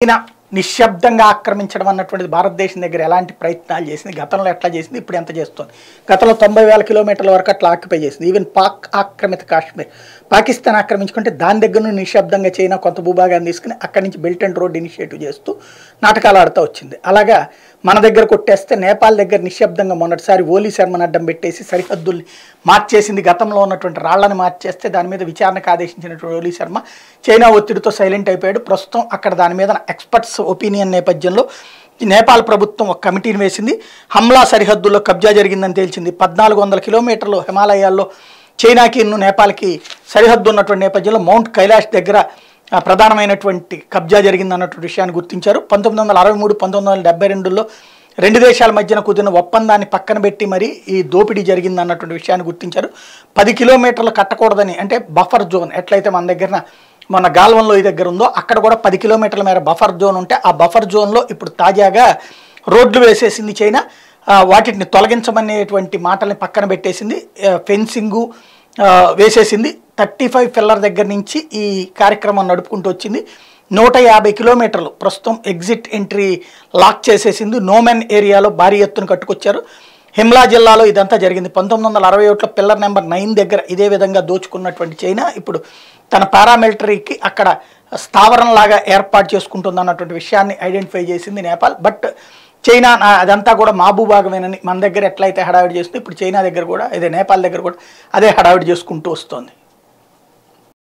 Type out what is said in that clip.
China నిశ్శబ్దంగా ఆక్రమించడం అన్నటువంటిది భారతదేశం దగ్గర ఎలాంటి ప్రయత్నాలు చేసింది? గతంలో ఎట్లా చేసింది? ఇప్పుడు ఎంత చేస్తుంది? గతంలో తొంభై వేల కిలోమీటర్ల వరకు అట్లా ఆక్యుపై చేసింది. ఈవెన్ పాక్ ఆక్రమిత కాశ్మీర్. పాకిస్తాన్ ఆక్రమించుకుంటే దాని దగ్గర నుండి నిశ్శబ్దంగా చైనా కొంత భూభాగాన్ని తీసుకుని అక్కడి నుంచి బెల్ట్ అండ్ రోడ్ ఇనిషియేటివ్ చేస్తూ నాటకాలు ఆడుతూ వచ్చింది. అలాగా మన దగ్గర కొట్టేస్తే నేపాల్ దగ్గర నిశ్శబ్దంగా మొన్నటిసారి ఓలీ శర్మను అడ్డం పెట్టేసి సరిహద్దుల్ని మార్చేసింది. గతంలో ఉన్నటువంటి రాళ్ళను మార్చేస్తే దాని మీద విచారణకు ఆదేశించినటువంటి ఓలీ శర్మ చైనా ఒత్తిడితో సైలెంట్ అయిపోయాడు. ప్రస్తుతం అక్కడ దాని మీద ఎక్స్పర్ట్స్ ఒపీనియన్ నేపథ్యంలో ఈ నేపాల్ ప్రభుత్వం ఒక కమిటీని వేసింది. హమ్లా సరిహద్దుల్లో కబ్జా జరిగిందని తేల్చింది. పద్నాలుగు వందల కిలోమీటర్లు హిమాలయాల్లో చైనాకి నేపాల్కి సరిహద్దు ఉన్నటువంటి నేపథ్యంలో మౌంట్ కైలాష్ దగ్గర ప్రధానమైనటువంటి కబ్జా జరిగింది అన్నటువంటి విషయాన్ని గుర్తించారు. పంతొమ్మిది వందల అరవై మూడు పంతొమ్మిది వందల డెబ్బై రెండులో రెండు దేశాల మధ్యన కుదిరిన ఒప్పందాన్ని పక్కన పెట్టి మరి ఈ దోపిడీ జరిగింది అన్నటువంటి విషయాన్ని గుర్తించారు. పది కిలోమీటర్లు కట్టకూడదని అంటే బఫర్ జోన్ ఎట్లయితే మన దగ్గర మన గాల్వన్లో ఈ దగ్గర ఉందో అక్కడ కూడా పది కిలోమీటర్ల మేర బఫర్ జోన్ ఉంటే ఆ బఫర్ జోన్లో ఇప్పుడు తాజాగా రోడ్లు వేసేసింది చైనా వాటిని తొలగించమనేటువంటి మాటల్ని పక్కన పెట్టేసింది ఫెన్సింగు వేసేసింది. థర్టీ ఫైవ్ పిల్లర్ దగ్గర నుంచి ఈ కార్యక్రమం నడుపుకుంటూ వచ్చింది. నూట యాభై కిలోమీటర్లు ప్రస్తుతం ఎగ్జిట్ ఎంట్రీ లాక్ చేసేసింది. నోమెన్ ఏరియాలో భారీ ఎత్తున కట్టుకొచ్చారు. హిమ్లా జిల్లాలో ఇదంతా జరిగింది. పంతొమ్మిది వందల అరవై ఒకటిలో పిల్లర్ నెంబర్ నైన్ దగ్గర ఇదే విధంగా దోచుకున్నటువంటి చైనా ఇప్పుడు తన పారామిలిటరీకి అక్కడ స్థావరంలాగా ఏర్పాటు చేసుకుంటుంది అన్నటువంటి విషయాన్ని ఐడెంటిఫై చేసింది నేపాల్. బట్ చైనా నా- అదంతా కూడా మా భూభాగమేనని మన దగ్గర ఎట్లయితే హడావిడి చేస్తుంది ఇప్పుడు చైనా దగ్గర కూడా ఇదే నేపాల్ దగ్గర కూడా అదే హడావిడి చేసుకుంటూ వస్తుంది.